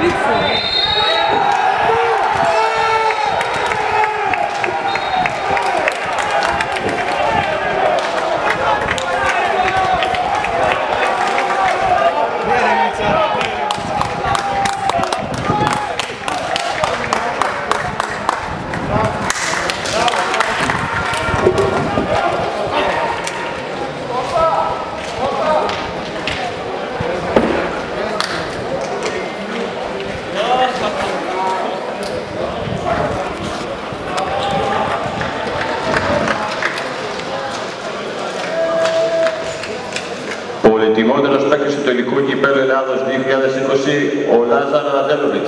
Mixer. Οδηγότερο παίκτη του τελικού κυπέλου Ελλάδος 2020, ο Λάζαρ Ανατέλοβιτ.